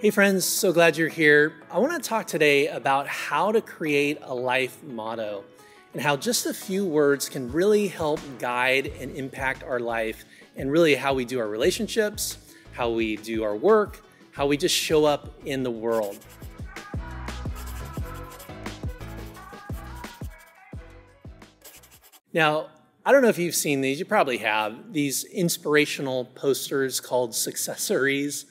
Hey, friends, so glad you're here. I want to talk today about how to create a life motto and how just a few words can really help guide and impact our life and really how we do our relationships, how we do our work, how we just show up in the world. Now, I don't know if you've seen these, you probably have, these inspirational posters called successories.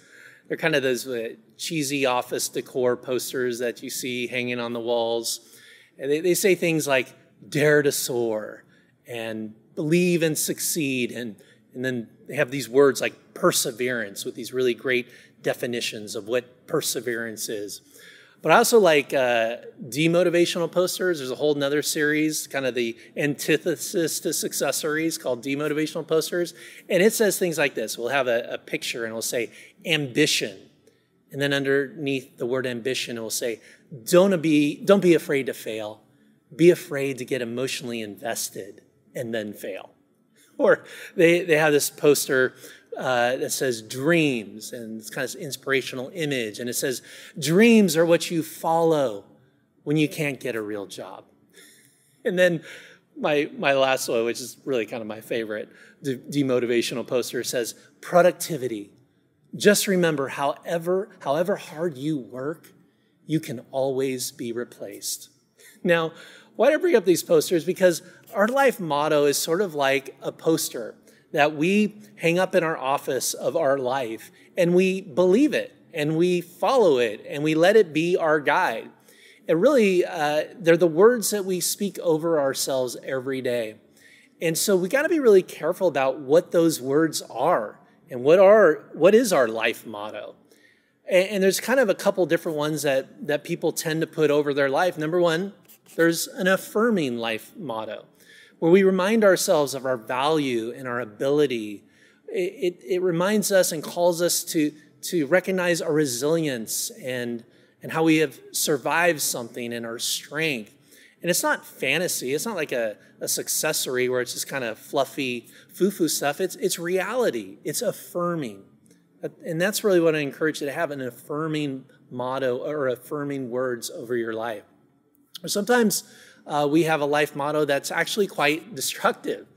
They're kind of those uh, cheesy office decor posters that you see hanging on the walls. And they, they say things like, dare to soar and believe and succeed. And, and then they have these words like perseverance with these really great definitions of what perseverance is. But I also like uh, demotivational posters. There's a whole nother series, kind of the antithesis to successories called demotivational posters. And it says things like this. We'll have a, a picture and we'll say ambition. And then underneath the word ambition, it will say, don't be, don't be afraid to fail. Be afraid to get emotionally invested and then fail. Or they, they have this poster uh, that says dreams, and it's kind of inspirational image. And it says, dreams are what you follow when you can't get a real job. And then my, my last one, which is really kind of my favorite, the demotivational poster says, productivity. Just remember, however, however hard you work, you can always be replaced. Now, why do I bring up these posters? Because our life motto is sort of like a poster that we hang up in our office of our life and we believe it and we follow it and we let it be our guide. And really, uh, they're the words that we speak over ourselves every day. And so we got to be really careful about what those words are and what are what is our life motto. And, and there's kind of a couple different ones that that people tend to put over their life. Number one, there's an affirming life motto where we remind ourselves of our value and our ability. It, it, it, reminds us and calls us to, to recognize our resilience and, and how we have survived something and our strength. And it's not fantasy, it's not like a, a successory where it's just kind of fluffy, foo foo stuff. It's, it's reality, it's affirming. And that's really what I encourage you to have an affirming motto or affirming words over your life. Or Sometimes uh, we have a life motto that's actually quite destructive.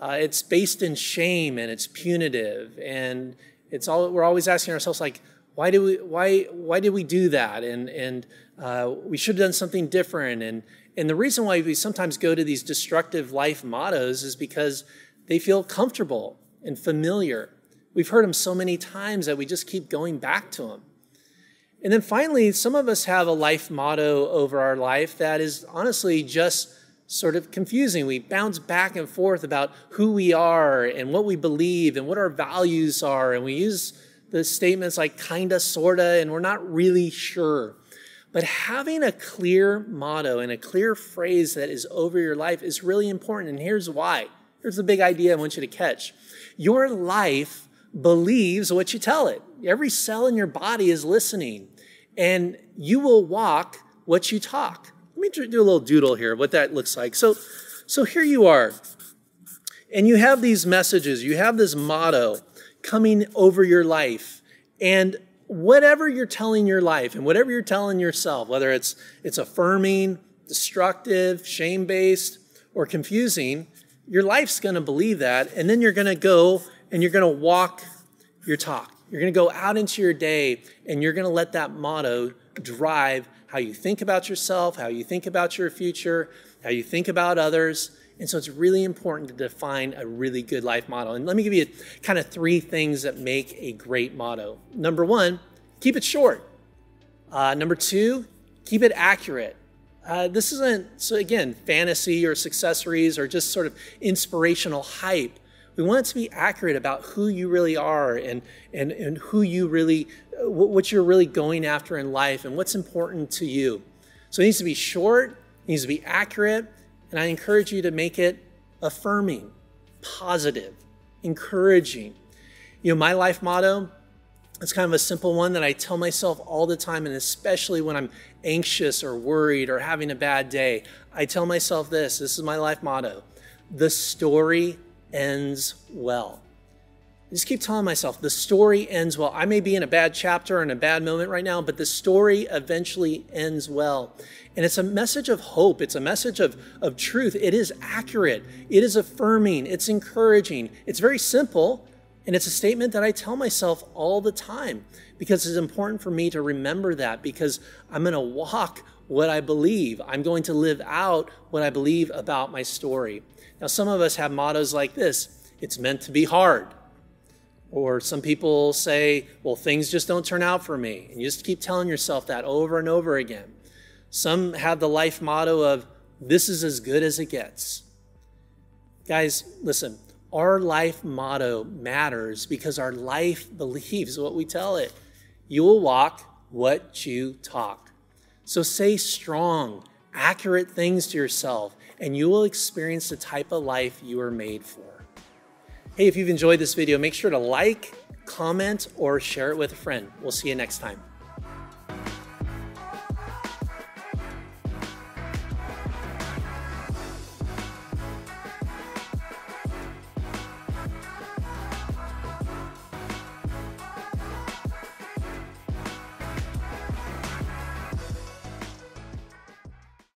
Uh, it's based in shame and it's punitive, and it's all we're always asking ourselves like, why do we why why did we do that? And and uh, we should have done something different. And and the reason why we sometimes go to these destructive life mottos is because they feel comfortable and familiar. We've heard them so many times that we just keep going back to them. And then finally, some of us have a life motto over our life that is honestly just sort of confusing. We bounce back and forth about who we are and what we believe and what our values are. And we use the statements like kinda, sorta, and we're not really sure. But having a clear motto and a clear phrase that is over your life is really important. And here's why. Here's the big idea I want you to catch. Your life believes what you tell it. Every cell in your body is listening and you will walk what you talk. Let me do a little doodle here, what that looks like. So, so here you are, and you have these messages, you have this motto coming over your life, and whatever you're telling your life and whatever you're telling yourself, whether it's it's affirming, destructive, shame-based, or confusing, your life's going to believe that, and then you're going to go and you're going to walk your talk. You're going to go out into your day and you're going to let that motto drive how you think about yourself, how you think about your future, how you think about others. And so it's really important to define a really good life motto. And let me give you kind of three things that make a great motto. Number one, keep it short. Uh, number two, keep it accurate. Uh, this isn't, so again, fantasy or successories or just sort of inspirational hype. We want it to be accurate about who you really are and, and, and who you really, what you're really going after in life and what's important to you. So it needs to be short, it needs to be accurate, and I encourage you to make it affirming, positive, encouraging. You know, my life motto, it's kind of a simple one that I tell myself all the time, and especially when I'm anxious or worried or having a bad day, I tell myself this this is my life motto the story ends well. I just keep telling myself the story ends well. I may be in a bad chapter or in a bad moment right now, but the story eventually ends well. And it's a message of hope. It's a message of, of truth. It is accurate. It is affirming. It's encouraging. It's very simple. And it's a statement that I tell myself all the time because it's important for me to remember that because I'm going to walk what I believe. I'm going to live out what I believe about my story. Now, some of us have mottos like this it's meant to be hard. Or some people say, well, things just don't turn out for me. And you just keep telling yourself that over and over again. Some have the life motto of, this is as good as it gets. Guys, listen, our life motto matters because our life believes what we tell it. You will walk what you talk. So say strong, accurate things to yourself, and you will experience the type of life you are made for. Hey, if you've enjoyed this video, make sure to like, comment, or share it with a friend. We'll see you next time.